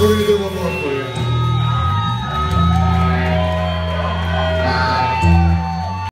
Freedom